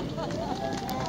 ハハハハ!